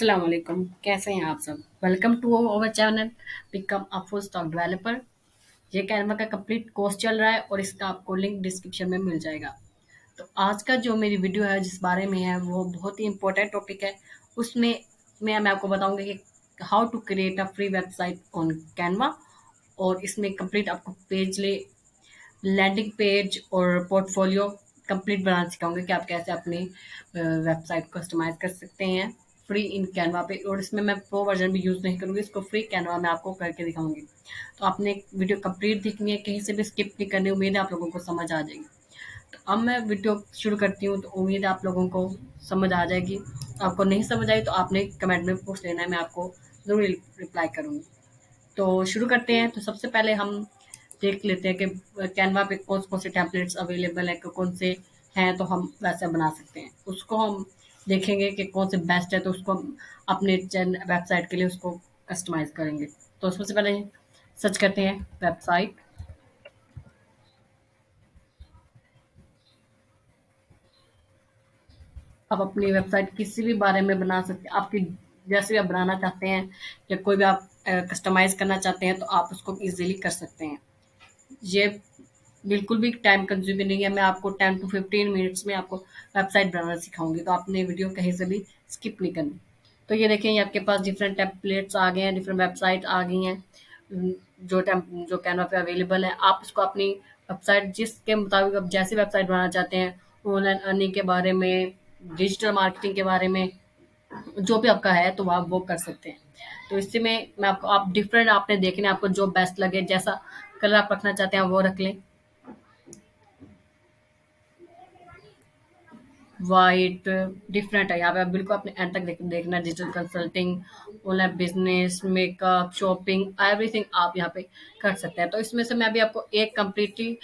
अस्सलाम वालेकुम। कैसे हैं आप सब? Welcome to our channel become a full stock developer ये कैनवा का कंप्लीट कोर्स चल रहा है और इसका आपको लिंक डिस्क्रिप्शन में मिल जाएगा। तो आज का जो मेरी वीडियो है, जिस बारे में है, वो बहुत ही इंपॉर्टेंट टॉपिक है। उसमें मैं मैं आपको बताऊँगा कि how to create a free website on Canva और इसमें कंप्लीट आपको पेज ले लैंडिंग पेज और पोर्टफोलियो कंप्लीट बनाना सिखाऊँगे कि आप कैसे अपनी वेबसाइट कस्टमाइज कर सकते हैं। फ्री इन कैनवा पे और इसमें मैं प्रो वर्जन भी यूज़ नहीं करूँगी, इसको फ्री कैनवा में आपको करके दिखाऊँगी। तो आपने वीडियो कंप्लीट देखनी है, कहीं से भी स्किप नहीं करनी, उम्मीद है आप लोगों को समझ आ जाएगी। तो अब मैं वीडियो शुरू करती हूँ तो उम्मीद है आप लोगों को समझ आ जाएगी। आपको नहीं समझ आई तो आपने कमेंट में पूछ लेना है, मैं आपको ज़रूर रिप्लाई करूँगी। तो शुरू करते हैं तो सबसे पहले हम देख लेते हैं कि कैनवा पे कौन कौन से टेम्पलेट्स अवेलेबल है कौन से हैं तो हम वैसे बना सकते हैं। उसको हम देखेंगे कि कौन से बेस्ट है तो उसको अपने वेबसाइट के लिए उसको कस्टमाइज करेंगे। तो सबसे पहले सर्च करते हैं वेबसाइट आप अपनी वेबसाइट किसी भी बारे में बना सकते हैं। आपकी, जैसे भी आप बनाना चाहते हैं या कोई भी आप कस्टमाइज करना चाहते हैं तो आप उसको इजीली कर सकते हैं। ये बिल्कुल भी टाइम कंज्यूमिंग नहीं है। मैं आपको टेन टू फिफ्टीन मिनट्स में आपको वेबसाइट बनाना सिखाऊँगी। तो आपने वीडियो कहीं से भी स्किप नहीं करनी। तो ये देखें ये आपके पास डिफरेंट टेम्पलेट्स आ गए हैं डिफरेंट वेबसाइट आ गई हैं। जो जो कैनवा पे अवेलेबल है। आप उसको अपनी वेबसाइट जिसके मुताबिक आप जैसी वेबसाइट बनाना चाहते हैं ऑनलाइन अर्निंग के बारे में डिजिटल मार्केटिंग के बारे में, जो भी आपका है तो आप वो कर सकते हैं। तो इससे में मैं आपको, आप डिफरेंट आपने देखने आपको जो बेस्ट लगे, जैसा कलर आप रखना चाहते हैं वो रख लें। वाइट डिफरेंट है। यहाँ पे आप बिल्कुल अपने एंड तक देख, देखना digital consulting online business makeup shopping everything आप यहाँ पे कर सकते हैं। तो इसमें से मैं अभी आपको एक कम्प्लीटली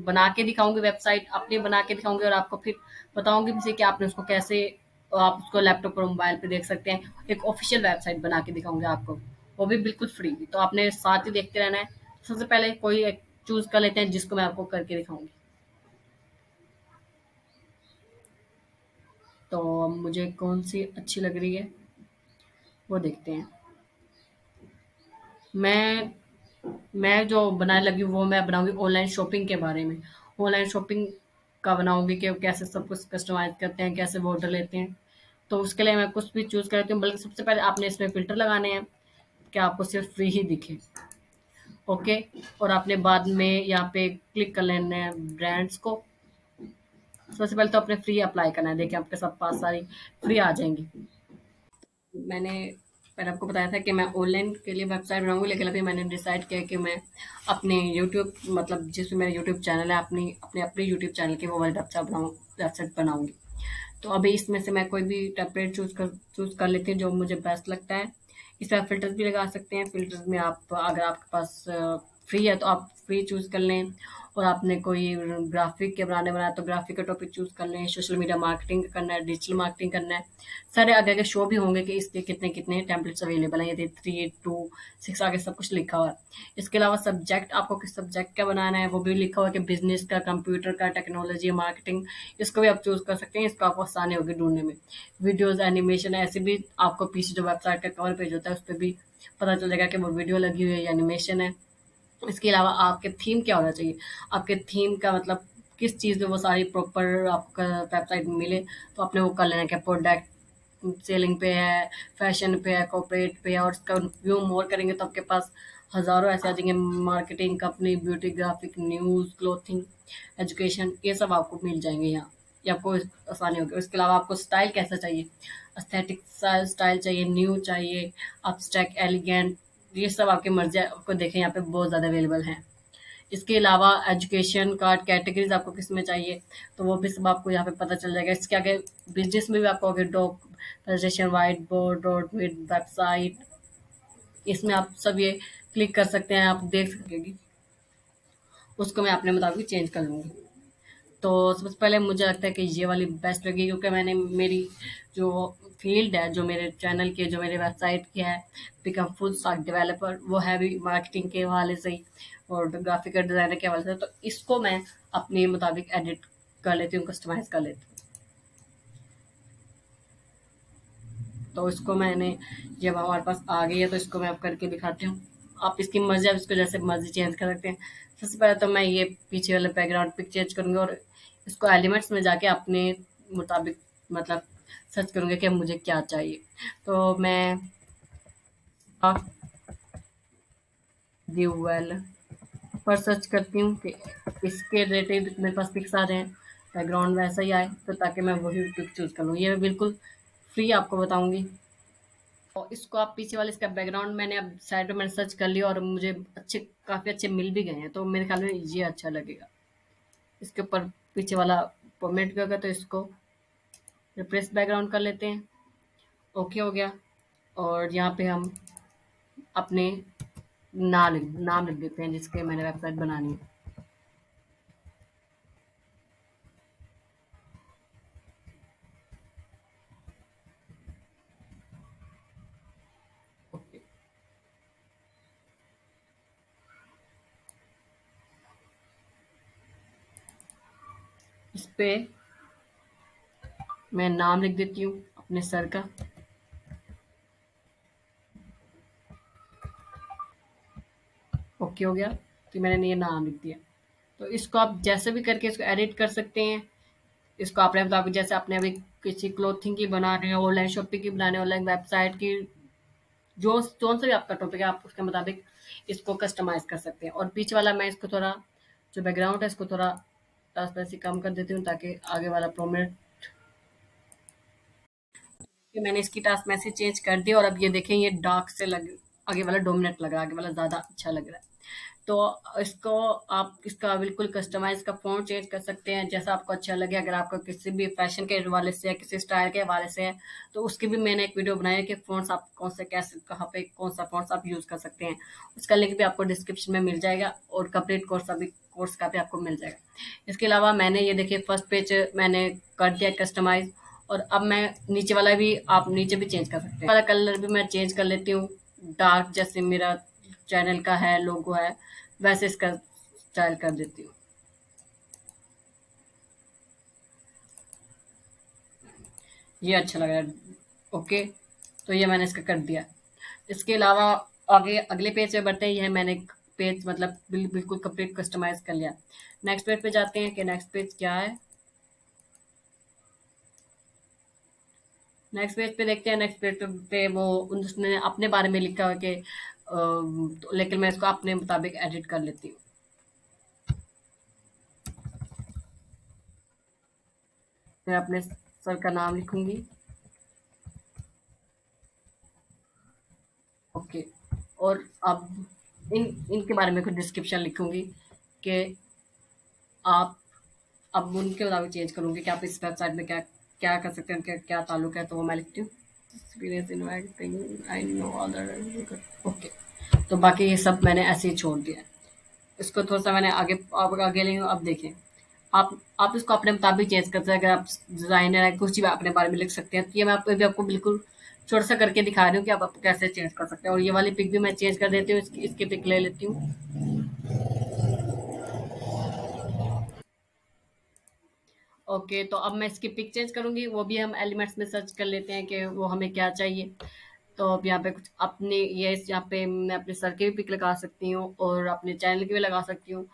बना के दिखाऊँगी वेबसाइट अपनी बना के दिखाऊँगी और आपको फिर बताऊँगी भी कि आपने उसको कैसे आप उसको लैपटॉप और मोबाइल पर देख सकते हैं। एक ऑफिशियल वेबसाइट बना के दिखाऊँगी आपको। वो भी बिल्कुल फ्री तो आपने साथ ही देखते रहना है। सबसे पहले कोई चूज़ कर लेते हैं जिसको मैं आपको करके दिखाऊँगी। तो मुझे कौन सी अच्छी लग रही है, वो देखते हैं। मैं मैं जो बनाने लगी हूँ, वो मैं बनाऊँगी ऑनलाइन शॉपिंग के बारे में। ऑनलाइन शॉपिंग का बनाऊँगी कि कैसे सब कुछ कस्टमाइज करते हैं, कैसे वो ऑर्डर लेते हैं। तो उसके लिए मैं कुछ भी चूज़ करती हूँ, बल्कि सबसे पहले आपने इसमें फ़िल्टर लगाने हैं कि आपको सिर्फ़ फ्री ही दिखे। ओके और आपने बाद में यहाँ पे क्लिक कर लेना है ब्रांड्स को। सबसे पहले तो अपने फ्री अप्लाई करना है। देखिए, आपके सब पास सारी फ्री आ जाएँगी। मैंने पहले आपको बताया था कि मैं ऑनलाइन के लिए वेबसाइट बनाऊँगी, लेकिन अभी मैंने डिसाइड किया कि मैं अपने यूट्यूब मतलब जिसमें मेरा यूट्यूब चैनल है, अपनी, अपने अपने यूट्यूब चैनल के वो वाली वेबसाइट बनाऊँ वेबसाइट बनाऊँगी। तो अभी इसमें से मैं कोई भी टेम्पलेट चूज़ कर चूज़ कर लेती हूँ जो मुझे बेस्ट लगता है। इस पर आप फिल्टर्स भी लगा सकते हैं। फिल्टर्स में आप, अगर आपके पास फ्री है तो आप फ्री चूज़ कर लें। और आपने कोई ग्राफिक के बनाने बनाया तो ग्राफिक का टॉपिक चूज़ कर लें सोशल मीडिया मार्केटिंग करना है डिजिटल मार्केटिंग करना है। सारे आगे आगे शो भी होंगे कि इसके कितने कितने टेम्पलेट्स अवेलेबल हैं। ये थ्री टू सिक्स आगे सब कुछ लिखा हुआ है। इसके अलावा सब्जेक्ट आपको किस सब्जेक्ट का बनाना है, वो भी लिखा हुआ है कि बिज़नेस का कंप्यूटर का टेक्नोलॉजी मार्केटिंग इसको भी आप चूज़ कर सकते हैं। इसको आपको आसानी होगी ढूँढने में। वीडियोज़ एनिमेशन ऐसे भी आपको पीछे जो वेबसाइट का कवर पेज होता है, उस पर भी पता चल जाएगा कि वो वीडियो लगी हुई है एनिमेशन है। इसके अलावा आपके थीम क्या होना चाहिए? आपके थीम का मतलब किस चीज़ में वो सारी प्रॉपर आपका वेबसाइट मिले? तो आपने वो कर लेना क्या? प्रोडक्ट सेलिंग पे है फ़ैशन पे है कॉपरेट पे है, और इसका व्यू मोर करेंगे तो आपके पास हज़ारों ऐसे आ जाएँगे। Marketing company beauty graphic news clothing education ये सब आपको मिल जाएँगे यहाँ। ये आपको आसानी होगी। उसके अलावा आपको स्टाइल कैसा चाहिए? अस्थेटिक स्टाइल चाहिए न्यू चाहिए अपस्टैक एलिगेंट ये सब आपकी मर्ज़ी आपको देखें, यहाँ पे बहुत ज़्यादा अवेलेबल हैं। इसके अलावा एजुकेशन कार्ड कैटेगरीज आपको किसमें चाहिए तो वो भी सब आपको यहाँ पे पता चल जाएगा। इसके आगे बिज़नेस में भी आपको आगे doc presentation white board dot website इसमें आप सब ये क्लिक कर सकते हैं, आप देख सकेंगे उसको मैं अपने मुताबिक चेंज कर लूँगी। तो सबसे पहले मुझे लगता है कि ये वाली बेस्ट लगी क्योंकि मैंने मेरी जो फ़ील्ड है, जो मेरे चैनल के, जो मेरे वेबसाइट के है बिकम फुल स्टॉक डेवलपर वो है भी मार्केटिंग के हवाले से ही और ग्राफिकल डिज़ाइनर के हवाले से तो इसको मैं अपने मुताबिक एडिट कर लेती हूँ कस्टमाइज कर लेती हूँ। तो इसको मैंने, जब हमारे पास आ गई है तो इसको मैं अब करके दिखाती हूँ। आप इसकी मर्ज़ी, आप इसको जैसे मर्ज़ी चेंज कर सकते हैं। सबसे पहले तो मैं ये पीछे वाले बैकग्राउंड पिक चेंज करूँगी और इसको एलिमेंट्स में जाके अपने मुताबिक मतलब सर्च करूँगी कि मुझे क्या चाहिए। तो मैं वेल पर सर्च करती हूँ कि इसके रिलेटेड मेरे पास पिक्स आ रहे हैं बैकग्राउंड वैसा ही आए तो ताकि मैं वही पिक चूज़ कर लूँ। ये बिल्कुल फ्री आपको बताऊँगी। और इसको आप पीछे वाले इसका बैकग्राउंड मैंने अब साइड में सर्च कर लिया और मुझे अच्छे, काफ़ी अच्छे मिल भी गए हैं तो मेरे ख्याल में ये अच्छा लगेगा। इसके ऊपर पीछे वाला पोमेट भी होगा तो इसको रिप्रेस बैकग्राउंड कर लेते हैं। ओके हो गया। और यहाँ पे हम अपने नाम नाम लिख देते हैं जिसके मैंने वेबसाइट बनानी है। इस पे मैं नाम लिख देती हूँ अपने सर का। ओके हो गया तो मैंने ये नाम लिख दिया। तो इसको आप जैसे भी करके इसको एडिट कर सकते हैं। इसको अपने मुताबिक जैसे आपने अभी किसी क्लोथिंग की बना रहे हैं ऑनलाइन शॉपिंग की बना रहे ऑनलाइन वेबसाइट की, जो कौन सा भी आपका टॉपिक है, आप उसके मुताबिक इसको कस्टमाइज कर सकते हैं। और पीछे वाला मैं इसको थोड़ा, जो बैकग्राउंड है, इसको थोड़ा ट्रांसपेरेंसी कम कर देती हूँ ताकि आगे वाला प्रोमेट मैंने इसकी टास्क मैसेज चेंज कर दिया और अब ये देखें, ये डार्क से लग, आगे वाला डोमिनेट लग रहा है, आगे वाला ज़्यादा अच्छा लग रहा है। तो इसको आप, इसका बिल्कुल कस्टमाइज का फ़ॉन्ट चेंज कर सकते हैं, जैसा आपको अच्छा लगे। अगर आपको किसी भी फ़ैशन के हवाले से या किसी स्टाइल के हवाले से है तो उसकी भी मैंने एक वीडियो बनाई है कि फ़ॉन्ट्स आप कौन से, कैसे, कहाँ पे कौन सा फ़ॉन्ट्स आप यूज़ कर सकते हैं। उसका लिंक भी आपको डिस्क्रिप्शन में मिल जाएगा और कंप्लीट कोर्स अभी कोर्स का भी आपको मिल जाएगा। इसके अलावा मैंने ये देखिए फ़र्स्ट पेज मैंने कर दिया कस्टमाइज और अब मैं नीचे वाला भी, आप नीचे भी चेंज कर सकते हैं। कलर भी मैं चेंज कर लेती हूँ। डार्क जैसे मेरा चैनल का है लोगो है, वैसे इसका स्टाइल कर देती हूँ। ये अच्छा लग रहा है। ओके तो ये मैंने इसका कर दिया। इसके अलावा आगे, अगले पेज पे बढ़ते हैं। यह मैंने पेज मतलब बिल्कुल कंप्लीट कस्टमाइज कर लिया। नेक्स्ट पेज पे जाते हैं कि नेक्स्ट पेज क्या है? नेक्स्ट पेज पे देखते हैं नेक्स्ट पेज पे वो उसने अपने बारे में लिखा है कि तो लेकिन मैं इसको अपने मुताबिक एडिट कर लेती हूँ। मैं अपने सर का नाम लिखूँगी। ओके और अब इन, इनके बारे में कुछ डिस्क्रिप्शन लिखूँगी कि आप, अब उनके मुताबिक चेंज करूँगी कि आप इस वेबसाइट में क्या क्या कर सकते हैं? क्या क्या ताल्लुक है? तो वो मैं लिखती हूँ। Experience I know other okay तो बाकी ये सब मैंने ऐसे ही छोड़ दिया इसको थोड़ा सा मैंने आगे आप आगे ले अब देखें। आप आप इसको अपने मुताबिक चेंज कर सकते हैं। अगर आप डिज़ाइनर है कुछ भी अपने बारे में लिख सकते हैं। तो ये मैं आपको भी आपको बिल्कुल छोटा सा करके दिखा रही हूँ कि आप, आप कैसे चेंज कर सकते हैं। और ये वाली पिक भी मैं चेंज कर देती हूँ इसकी इसकी पिक ले लेती हूँ। ओके तो अब मैं इसकी पिक चेंज करूँगी। वो भी हम एलिमेंट्स में सर्च कर लेते हैं कि वो हमें क्या चाहिए। तो अब यहाँ पे कुछ अपने, ये यहाँ पे मैं अपने सर की भी पिक लगा सकती हूँ और अपने चैनल की भी लगा सकती हूँ।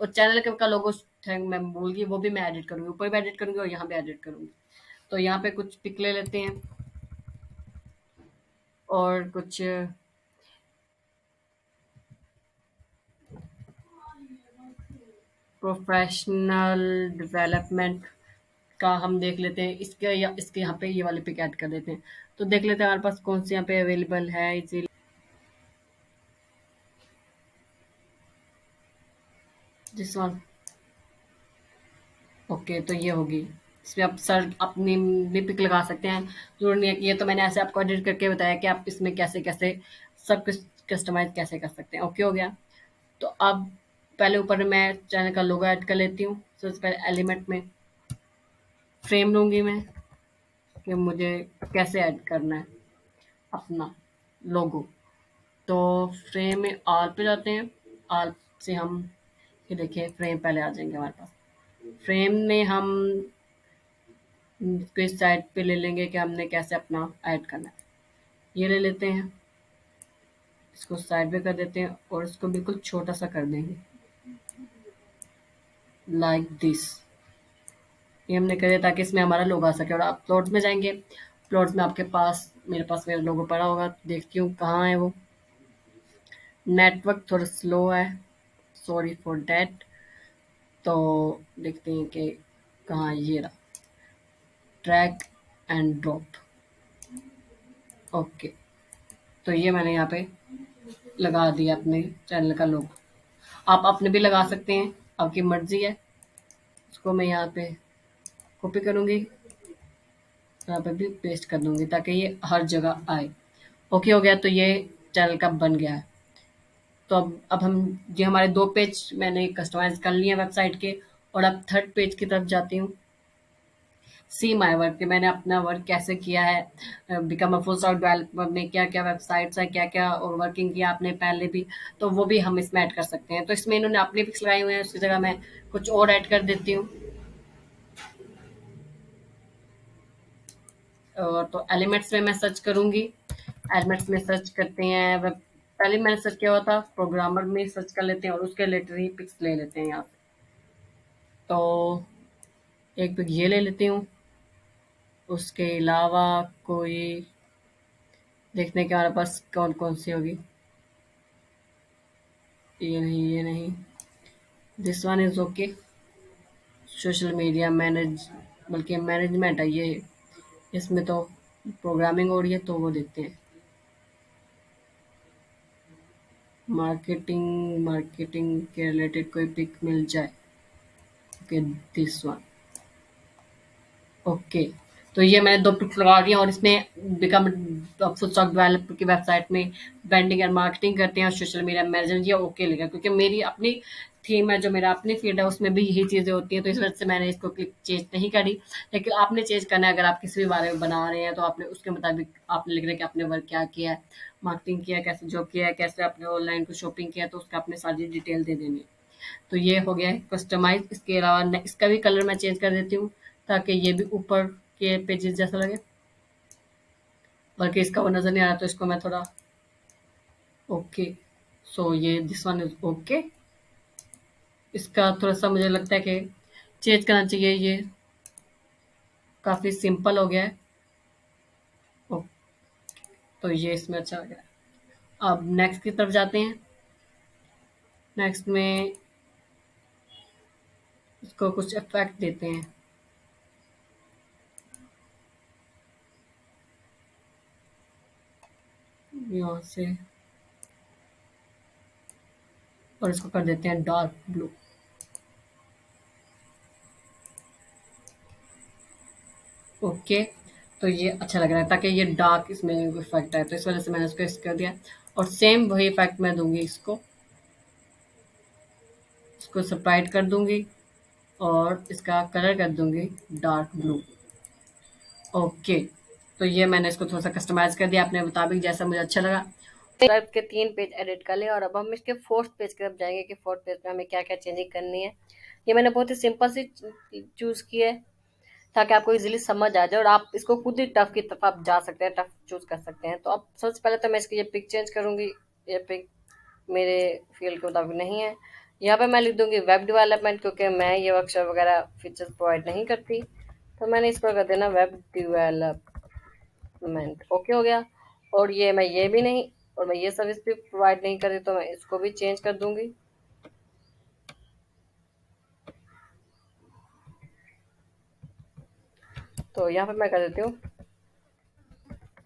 और चैनल का लोगो थैंक मैं भूल गई वो भी मैं एडिट करूँगी। ऊपर भी एडिट करूँगी और यहाँ भी एडिट करूँगी। तो यहाँ पे कुछ पिक ले लेते हैं। और कुछ प्रोफेशनल डेवलपमेंट का हम देख लेते हैं। इसके या, इसके यहाँ पे ये वाले पिक ऐड कर देते हैं। तो देख लेते हैं हमारे पास कौन से यहाँ पे अवेलेबल है, इसी दिस वन ओके तो ये होगी। इसमें आप सर अपनी भी पिक लगा सकते हैं। ज़रूर नहीं है ये तो मैंने ऐसे आपको एडिट करके बताया कि आप इसमें कैसे कैसे सब कुछ कस्टमाइज कैसे कर सकते हैं। ओके हो गया। तो अब पहले ऊपर मैं चैनल का लोगो ऐड कर लेती हूँ सबसे पहले एलिमेंट में फ्रेम लूँगी मैं कि मुझे कैसे ऐड करना है अपना लोगो तो फ्रेम में आल पे जाते हैं आल से हम, ये देखिए फ्रेम पहले आ जाएँगे हमारे पास। फ्रेम में हम इस साइड पे ले लेंगे कि हमने कैसे अपना ऐड करना है। ये ले लेते हैं, इसको साइड पे कर देते हैं और इसको बिल्कुल छोटा सा कर देंगे। लाइक दिस ये हमने कर दिया ताकि इसमें हमारा लोग आ सके और आप प्लॉट में जाएँगे। प्लॉट में आपके पास, मेरे पास मेरा लोगो पड़ा होगा। देखती हूँ कहाँ है वो। नेटवर्क थोड़ा स्लो है। सॉरी फॉर डैट तो देखते हैं कि कहाँ ये रहा। ट्रैक एंड ड्रॉप ओके तो ये मैंने यहाँ पे लगा दिया अपने चैनल का लोग आप अपने भी लगा सकते हैं। आपकी मर्ज़ी है। इसको मैं यहाँ पे कॉपी करूँगी। यहाँ पे भी पेस्ट कर दूँगी ताकि ये हर जगह आए। ओके हो गया तो ये चैनल का बन गया। है तो अब अब हम, ये हमारे दो पेज मैंने कस्टमाइज कर लिए हैं वेबसाइट के और अब थर्ड पेज की तरफ़ जाती हूँ। सी माई वर्क कि मैंने अपना वर्क कैसे किया है become a full stock developer में क्या क्या वेबसाइट्स है क्या क्या वर्किंग किया आपने पहले भी तो वो भी हम इसमें ऐड कर सकते हैं। तो इसमें इन्होंने अपने पिक्स लगाए हुए हैं उसकी जगह मैं कुछ और ऐड कर देती हूँ। और तो एलिमेंट्स में मैं सर्च करूँगी। एलिमेंट्स में सर्च करते हैं वेब पहले मैंने सर्च किया हुआ था प्रोग्रामर में सर्च कर लेते हैं और उसके रिलेटेड ही पिक्स ले लेते हैं यहाँ तो एक पिक ये ले लेती हूँ। उसके अलावा कोई देखने के हमारे पास कौन कौन सी होगी? ये नहीं ये नहीं। This one is okay social media manage बल्कि मैनेजमेंट है ये। इसमें तो प्रोग्रामिंग हो रही है तो वो देखते हैं। मार्केटिंग मार्केटिंग के रिलेटेड कोई पिक मिल जाए। ओके दिस वन ओके तो ये मैंने दो पिक्स लगा रही दिया और इसमें बिकम फुल स्टॉक डेवलपर की वेबसाइट में ब्रांडिंग एंड मार्केटिंग करते हैं और सोशल मीडिया मैनेजर ये ओके लिखा क्योंकि मेरी अपनी थीम है, जो मेरा अपनी फ़ील्ड है, उसमें भी यही चीज़ें होती हैं तो इस वजह से मैंने इसको क्लिक चेंज नहीं करी। लेकिन आपने चेंज करना है, अगर आप किसी भी बारे में बना रहे हैं तो आपने उसके मुताबिक आपने लिख रहे कि आपने वर्क क्या किया है मार्केटिंग किया कैसे जॉब किया है, कैसे आपने ऑनलाइन को शॉपिंग किया तो उसका आपने सारी डिटेल दे देनी है। तो ये हो गया है कस्टमाइज इसके अलावा इसका भी कलर मैं चेंज कर देती हूँ, ताकि ये भी ऊपर के पेजेस जैसा लगे। बल्कि इसका वो नज़र नहीं आ रहा तो इसको मैं थोड़ा ओके सो ये दिस वन इज़ ओके इसका थोड़ा सा मुझे लगता है कि चेंज करना चाहिए, ये काफ़ी सिंपल हो गया है। तो ये इसमें अच्छा है। अब नेक्स्ट की तरफ़ जाते हैं। नेक्स्ट में इसको कुछ इफ़ेक्ट देते हैं। यहाँ से। और इसको कर देते हैं डार्क ब्लू ओके तो ये अच्छा लग रहा है, ताकि ये डार्क इसमें इफ़ेक्ट आए तो इस वजह से मैंने इसको इस कर दिया। और सेम वही इफ़ेक्ट मैं दूँगी इसको। इसको सप्राइट कर दूँगी और इसका कलर कर दूँगी डार्क ब्लू ओके तो ये मैंने इसको थोड़ा सा कस्टमाइज कर दिया, अपने मुताबिक जैसा मुझे अच्छा लगा। के तीन पेज एडिट कर लिया और अब हम इसके फोर्थ पेज की तरफ़ जाएँगे कि फोर्थ पेज में हमें क्या क्या चेंजिंग करनी है। ये मैंने बहुत ही सिंपल सी चूज़ की है ताकि आपको इजीली समझ आ जाए और आप इसको खुद ही टफ की तरफ़ आप जा सकते हैं टफ चूज़ कर सकते हैं। तो अब सबसे पहले तो मैं इसकी ये पिक चेंज करूँगी। ये पिक मेरे फ़ील्ड के मुताबिक नहीं है। यहाँ पे मैं लिख दूँगी वेब डेवलपमेंट क्योंकि मैं ये वर्कशॉप वगैरह फीचर्स प्रोवाइड नहीं करती। तो मैंने इसको कर देना वेब डेवलपमेंट ओके हो गया? और ये मैं ये भी नहीं, और मैं ये सर्विस भी प्रोवाइड नहीं कर रही तो मैं इसको भी चेंज कर दूँगी। तो यहाँ पे मैं कर देती हूँ।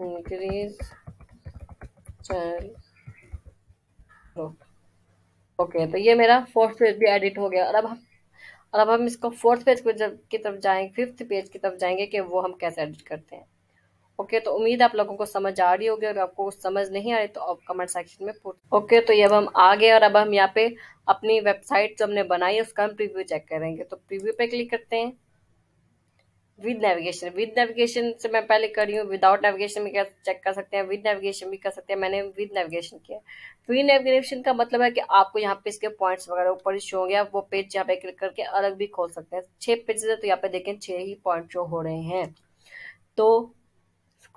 इंक्रीज ओके तो ये मेरा फोर्थ पेज भी एडिट हो गया। और अब हम, और अब हम इसको फोर्थ पेज की तरफ़ जाएँगे फिफ्थ पेज की तरफ़ जाएँगे कि वो हम कैसे एडिट करते हैं। ओके तो उम्मीद आप लोगों को समझ आ रही होगी, अगर आपको समझ नहीं आ रही तो आप कमेंट सेक्शन में पूछ ओके तो ये अब हम आ गए और अब हम यहाँ पे अपनी वेबसाइट जो हमने बनाई है, उसका हम प्रीव्यू चेक करेंगे। तो प्रीव्यू पे क्लिक करते हैं। विद नेविगेशन विद नेविगेशन से मैं पहले कर रही हूँ विदाउट नेविगेशन भी चेक कर सकते हैं विद नेविगेशन भी कर सकते हैं, मैंने विद नेविगेशन किया। विद नेविगेशन का मतलब है कि आपको यहाँ पे इसके पॉइंट्स वगैरह ऊपर शो होंगे आप वो पेज यहाँ पे क्लिक करके अलग भी खोल सकते हैं। छह पेजेस है तो यहाँ पे देखें छह ही पॉइंट शो हो रहे हैं। तो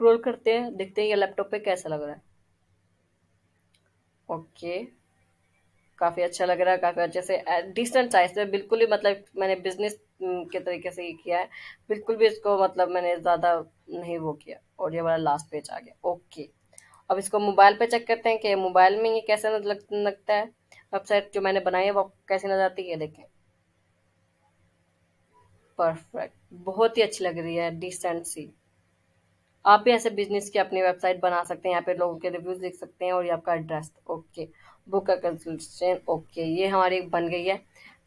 स्क्रोल करते हैं देखते हैं ये लैपटॉप पे कैसा लग रहा है। ओके काफ़ी अच्छा लग रहा है काफ़ी अच्छे से डिसेंट साइज़ में बिल्कुल ही मतलब मैंने बिज़नेस के तरीके से ये किया है बिल्कुल भी इसको मतलब मैंने ज़्यादा नहीं वो किया और ये वाला लास्ट पेज आ गया। ओके अब इसको मोबाइल पे चेक करते हैं कि मोबाइल में ये कैसे लग, लगता है वेबसाइट जो मैंने बनाई है वो कैसे नज़र आती है देखें। परफेक्ट बहुत ही अच्छी लग रही है डिसेंट सी। आप भी ऐसे बिज़नेस की अपनी वेबसाइट बना सकते हैं, यहाँ पे लोगों के रिव्यूज़ देख सकते हैं और ये आपका एड्रेस ओके बुक का कंसल्टेशन ओके ये हमारी बन गई है।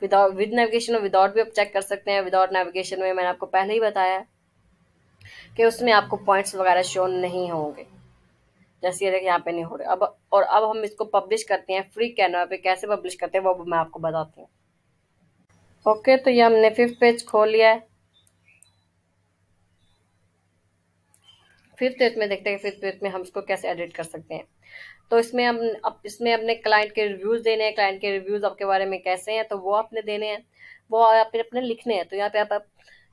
विदाउट विद नेविगेशन और विदाउट भी आप चेक कर सकते हैं। विदाउट नेविगेशन में मैंने आपको पहले ही बताया कि उसमें आपको पॉइंट्स वगैरह शो नहीं होंगे। जैसे ये देखिए, यहाँ पे नहीं हो रहे। अब, और अब हम इसको पब्लिश करते हैं फ्री कैनवा पे। कैसे पब्लिश करते हैं वो मैं आपको बताती हूँ। ओके तो ये हमने फिफ्थ पेज खोल लिया है। फिफ्थ पेज में देखते हैं फिफ्थ पेज में हम इसको कैसे एडिट कर सकते हैं। तो इसमें हम अब इसमें अपने क्लाइंट के रिव्यूज़ देने हैं क्लाइंट के रिव्यूज़ आपके बारे में कैसे हैं तो वो आपने देने हैं, वो आपने अपने लिखने हैं। तो यहाँ पे आप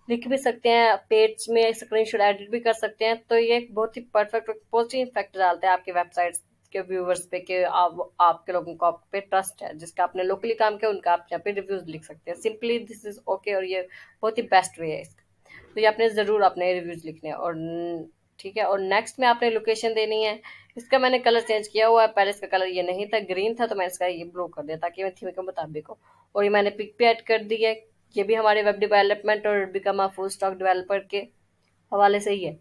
लिख भी सकते हैं पेज में स्क्रीनशॉट एडिट भी कर सकते हैं। तो ये बहुत ही परफेक्ट पॉजिटिव इफ़ेक्ट डालता है आपकी वेबसाइट के व्यूवर्स पे कि आप, आपके लोगों को आप पे ट्रस्ट है। जिसका आपने लोकली काम किया, उनका आप यहाँ पे रिव्यूज़ लिख सकते हैं। सिंपली दिस इज़ ओके और ये बहुत ही बेस्ट वे है इसका। तो ये आपने ज़रूर अपने रिव्यूज़ लिखने और ठीक है? और नेक्स्ट में आपने लोकेशन देनी है। इसका मैंने कलर चेंज किया हुआ है। पहले इसका कलर ये नहीं था ग्रीन था तो मैंने इसका ये ब्लू कर दिया ताकि मैं थीम के मुताबिक हो। और ये मैंने पिक पे ऐड कर दी है। ये भी हमारे वेब डेवलपमेंट और become a full stock developer के हवाले से ही है।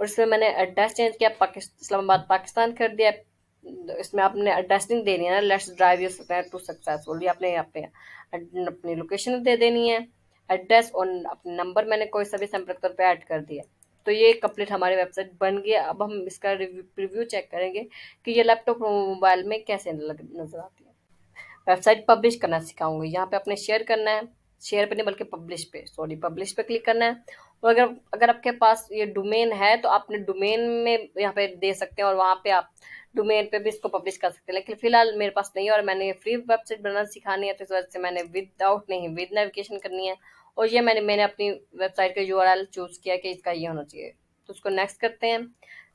और इसमें मैंने एड्रेस चेंज किया इस्लामाबाद, पाकिस्तान कर दिया। इसमें आपने एड्रेसिंग देनी है ना। Let's drive your to successful आपने यहाँ पे अपनी लोकेशन दे देनी है। एड्रेस और अपने नंबर मैंने कोई सभी संपर्क तौर पर ऐड कर दिया। तो ये कंप्लीट हमारी वेबसाइट बन गया अब हम इसका रिव्यू चेक करेंगे कि ये लैपटॉप मोबाइल में कैसे नज़र आती है। वेबसाइट पब्लिश करना सिखाऊँगी। यहाँ पे अपने शेयर करना है। शेयर पे नहीं, बल्कि पब्लिश पे सॉरी पब्लिश पे क्लिक करना है। और अगर अगर आपके पास ये डोमेन है तो आपने डोमेन में यहाँ पे दे सकते हैं और वहाँ पे आप डोमेन पे भी इसको पब्लिश कर सकते हैं। लेकिन फ़िलहाल मेरे पास नहीं है और मैंने ये फ्री वेबसाइट बनाना सिखानी है तो इस वजह से मैंने विदाउट नहीं विद नेविगेशन करनी है। और ये मैंने मैंने अपनी वेबसाइट का यूआरएल चूज़ किया कि इसका ये होना चाहिए। तो उसको नेक्स्ट करते हैं।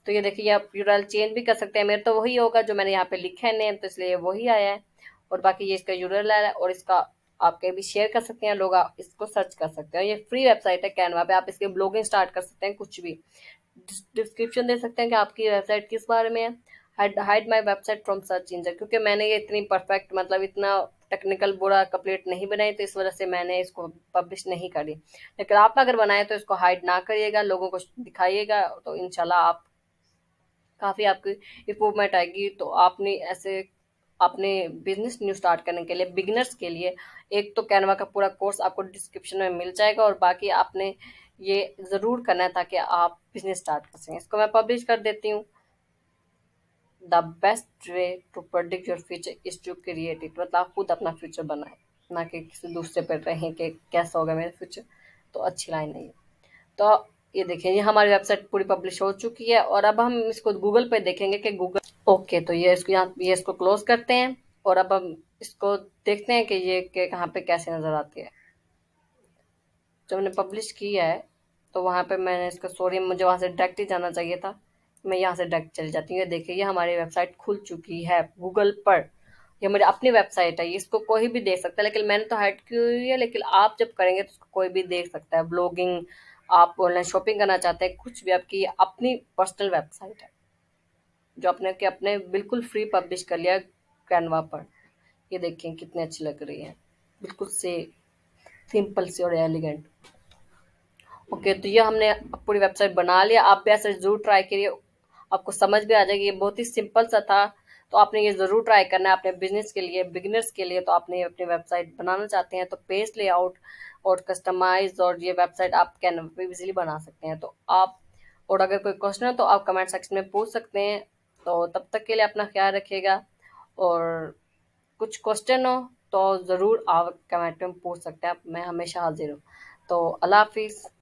तो ये देखिए, आप यूआरएल चेंज भी कर सकते हैं। मेरे तो वही होगा जो मैंने यहाँ पे लिखा है नेम तो इसलिए वही आया है। और बाकी ये इसका यूआरएल है और इसका आप कहीं भी शेयर कर सकते हैं, लोग इसको सर्च कर सकते हैं। ये फ्री वेबसाइट है कैनवा पे, आप इसके ब्लॉगिंग स्टार्ट कर सकते हैं कुछ भी। डिस्क्रिप्शन दे सकते हैं कि आपकी वेबसाइट किस बारे में है। Hide my website from search engine क्योंकि मैंने ये इतनी परफेक्ट मतलब इतना टेक्निकल बुरा कंप्लीट नहीं बनाई तो इस वजह से मैंने इसको पब्लिश नहीं करी। लेकिन आप अगर बनाए तो इसको हाइड ना करिएगा, लोगों को दिखाइएगा तो इनशाला आप, काफ़ी आपकी इम्प्रूवमेंट आएगी। तो आपने ऐसे अपने बिज़नेस न्यू स्टार्ट करने के लिए बिगनर्स के लिए, एक तो कैनवा का पूरा कोर्स आपको डिस्क्रिप्शन में मिल जाएगा और बाकी आपने ये ज़रूर करना है ताकि आप बिज़नेस स्टार्ट कर सकें। इसको मैं पब्लिश कर देती हूँ। The best way to predict your future is to create it मतलब आप खुद अपना फ्यूचर बनाए ना कि किसी दूसरे पर रहें कि कैसा होगा मेरा फ्यूचर तो अच्छी लाइन नहीं है। तो ये देखिए, ये हमारी वेबसाइट पूरी पब्लिश हो चुकी है और अब हम इसको गूगल पे देखेंगे कि गूगल ओके तो ये इसको यहाँ, ये इसको क्लोज करते हैं और अब हम इसको देखते हैं कि ये कि कहाँ पे कैसे नज़र आती है। जब मैंने पब्लिश किया है तो वहाँ पे मैंने इसका सॉरी मुझे वहाँ से डायरेक्ट ही जाना चाहिए था। मैं यहाँ से डायरेक्ट चली जाती हूँ। ये देखिए, ये हमारी वेबसाइट खुल चुकी है गूगल पर। ये मेरी अपनी वेबसाइट है। इसको कोई भी देख सकता है, लेकिन मैंने तो हाइड की हुई है लेकिन आप जब करेंगे तो उसको कोई भी देख सकता है। ब्लॉगिंग आप ऑनलाइन शॉपिंग करना चाहते हैं, कुछ भी आपकी अपनी पर्सनल वेबसाइट है, जो अपने के अपने बिल्कुल फ्री पब्लिश कर लिया कैनवा पर। ये देखें कितनी अच्छी लग रही है। बिल्कुल से सिंपल से और एलिगेंट ओके तो ये हमने पूरी वेबसाइट बना लिया आप भी ऐसे ज़रूर ट्राई करिए। आपको समझ भी आ जाएगी। ये बहुत ही सिंपल सा था। तो आपने ये ज़रूर ट्राई करना है अपने बिज़नेस के लिए, बिगनर्स के लिए। तो आपने अपनी वेबसाइट बनाना चाहते हैं तो पेज लेआउट और कस्टमाइज और ये वेबसाइट आप कैन पे इजीली बना सकते हैं। तो आप, और अगर कोई क्वेश्चन हो तो आप कमेंट सेक्शन में पूछ सकते हैं। तो तब तक के लिए अपना ख्याल रखिएगा। और कुछ क्वेश्चन हो तो ज़रूर आप कमेंट में पूछ सकते हैं। मैं हमेशा हाजिर हूँ। तो अल्लाह हाफिज़।